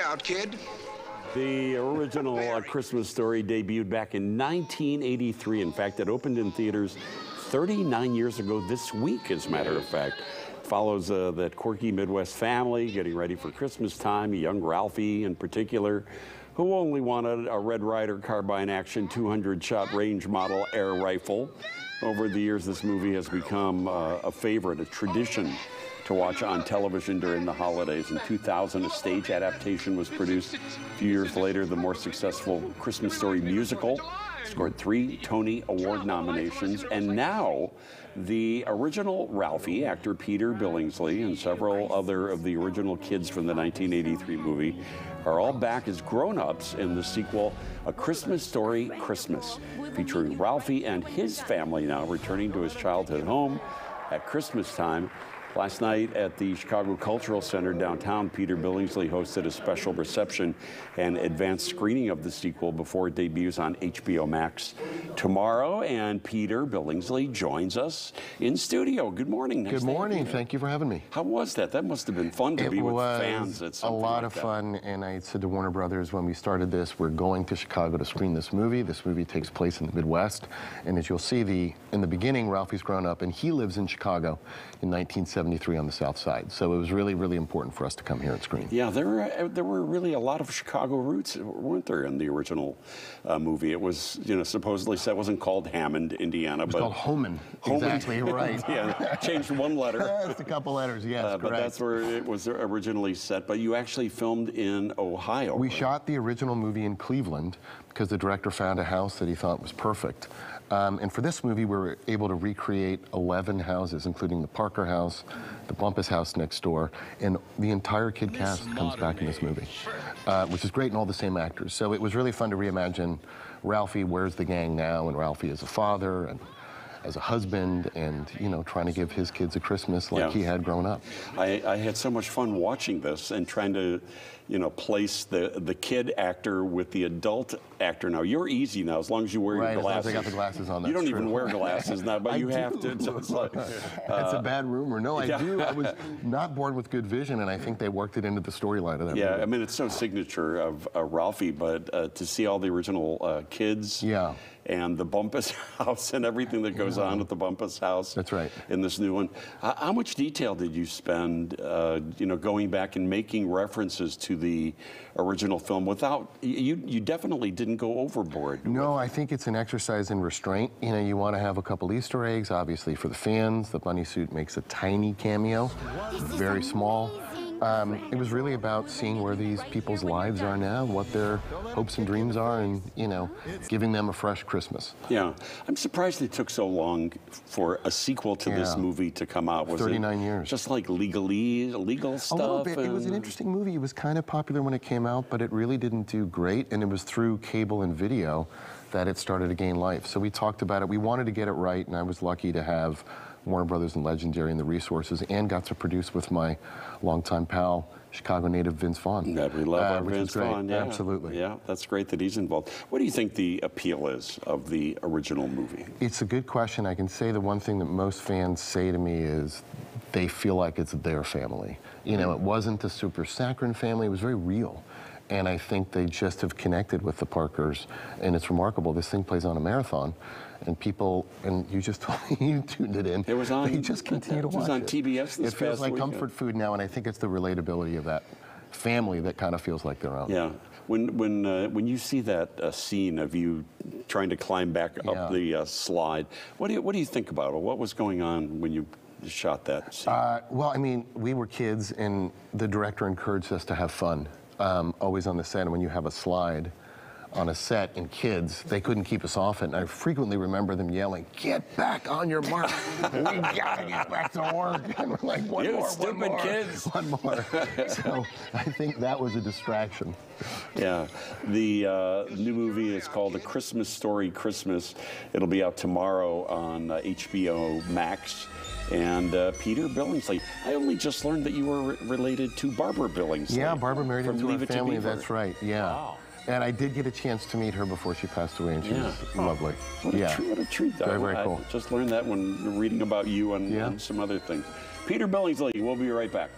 out, kid. The original uh, Christmas story debuted back in 1983. In fact, it opened in theaters 39 years ago this week, as a matter of fact. Follows uh, that quirky Midwest family getting ready for Christmas time, young Ralphie in particular, who only wanted a Red Ryder carbine action 200 shot range model air rifle. Over the years, this movie has become uh, a favorite, a tradition to watch on television during the holidays. In 2000, a stage adaptation was produced. A few years later, the more successful Christmas Story musical scored three Tony Award nominations. And now, the original Ralphie, actor Peter Billingsley, and several other of the original kids from the 1983 movie are all back as grown-ups in the sequel, A Christmas Story Christmas, featuring Ralphie and his family now returning to his childhood home at Christmas time. Last night at the Chicago Cultural Center downtown, Peter Billingsley hosted a special reception and advanced screening of the sequel before it debuts on HBO Max tomorrow. And Peter Billingsley joins us in studio. Good morning. Nice Good morning. Thank you for having me. How was that? That must have been fun to it be with fans. At a lot like of that. fun. And I said to Warner Brothers when we started this, we're going to Chicago to screen this movie. This movie takes place in the Midwest. And as you'll see, the in the beginning, Ralphie's grown up and he lives in Chicago in 1973 on the South Side. So it was really, really important for us to come here and screen. Yeah, there were, there were really a lot of Chicago roots, weren't there, in the original uh, movie? It was, you know, supposedly set wasn't called Hammond, Indiana, It was but called Hohman. Hohman. Exactly right. yeah, changed one letter. Just a couple letters, yes, Uh, but that's where it was originally set. But you actually filmed in Ohio. We right? shot the original movie in Cleveland because the director found a house that he thought was perfect. Um, and for this movie, we were able to recreate 11 houses, including the Parker house, the Bumpus house next door, and the entire kid cast comes back in this movie, uh, which is great, and all the same actors. So it was really fun to reimagine Ralphie, where's the gang now, and Ralphie is a father, and as a husband, and you know, trying to give his kids a Christmas like Yeah. he had grown up. I, I had so much fun watching this and trying to, you know, place the the kid actor with the adult actor. Now you're easy now as long as you wear Right, your as long as glasses. I got the glasses on, You don't that's even wear glasses now, but you have to. So it's like, That's a bad rumor. No, I yeah. do. I was not born with good vision, and I think they worked it into the storyline of that Yeah, movie. I mean it's so signature of uh, Ralphie, but uh, to see all the original uh, kids, Yeah. and the Bumpus house and everything that goes on at the Bumpus house. That's right. In this new one, how, how much detail did you spend, uh, you know, going back and making references to the original film without? You you definitely didn't go overboard. No, I think it's an exercise in restraint. You know, you want to have a couple Easter eggs, obviously, for the fans. The bunny suit makes a tiny cameo, very small. Um, it was really about seeing where these people's lives are now, what their hopes and dreams are, and, you know, giving them a fresh Christmas. Yeah, I'm surprised it took so long for a sequel to this movie to come out. Was it 39 years. Just like legalese, legal stuff. A little bit. It was an interesting movie. It was kind of popular when it came out, but it really didn't do great. And it was through cable and video that it started to gain life. So we talked about it. We wanted to get it right, and I was lucky to have Warner Brothers and Legendary and the resources, and got to produce with my longtime pal, Chicago native Vince Vaughn. That we love uh, our Vince. Vaughn, yeah. Absolutely. Yeah, that's great that he's involved. What do you think the appeal is of the original movie? It's a good question. I can say the one thing that most fans say to me is they feel like it's their family. You know, it wasn't the super saccharine family, it was very real. And I think they just have connected with the Parkers, and it's remarkable. This thing plays on a marathon, and people, and you just told me you tuned it in. It was on- They just continue to watch it was on. TBS this It feels like weekend. comfort food now, and I think it's the relatability of that family that kind of feels like their own. Yeah. When when uh, when you see that uh, scene of you trying to climb back Yeah. up the uh, slide, what do you what do you think about it? What was going on when you shot that scene? Uh, well, I mean, we were kids, and the director encouraged us to have fun, um, always on the set. And when you have a slide on a set and kids, they couldn't keep us off it. And I frequently remember them yelling, "Get back on your mark! we gotta get back to work!" And we're like, "One You more, stupid one more, kids." one more." so I think that was a distraction. Yeah, the uh, new movie is called A Christmas Story Christmas. It'll be out tomorrow on uh, HBO Max. And uh, Peter Billingsley, I only just learned that you were re- related to Barbara Billingsley. Yeah, Barbara married from into Leave our It to family. Beaver. That's right. Yeah. Wow. And I did get a chance to meet her before she passed away, and she Yeah. was lovely. What a, yeah. treat, what a treat. Very, very I cool. just learned that when reading about you and, Yeah. and some other things. Peter Billingsley, we'll be right back.